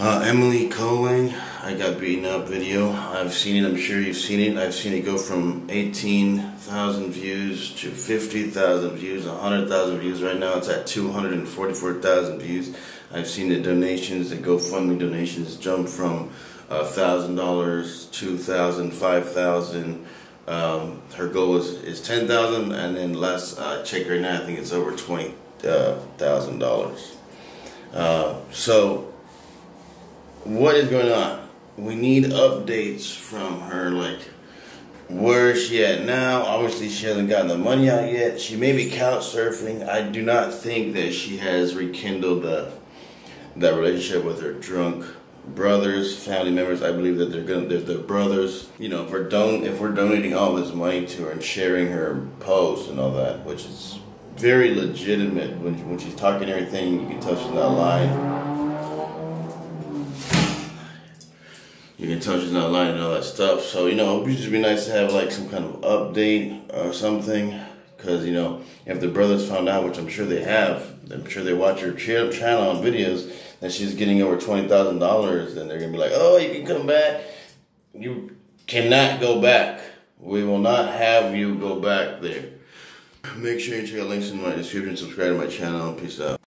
Uh, Emily Colang, I got beaten up video. I've seen it, I'm sure you've seen it. I've seen it go from 18,000 views to 50,000 views, 100,000 views. Right now it's at 244,000 views. I've seen the donations, the GoFundMe donations jump from $1,000, $2,000, $5,000. Um, her goal is, is 10000 and then last uh, check right now, I think it's over $20,000. Uh, so what is going on? We need updates from her, like where is she at now? Obviously, she hasn't gotten the money out yet. She may be couch surfing. I do not think that she has rekindled the that relationship with her drunk brothers, family members. I believe that they're gonna they're brothers. You know, if we're don if we're donating all this money to her and sharing her posts and all that, which is very legitimate when when she's talking everything, you can tell she's not lying you can tell she's not lying and all that stuff. So, you know, it would just be nice to have like some kind of update or something. Because, you know, if the brothers found out, which I'm sure they have, I'm sure they watch your channel on videos, that she's getting over $20,000, then they're going to be like, oh, you can come back. You cannot go back. We will not have you go back there. Make sure you check out links in my description, subscribe to my channel, peace out.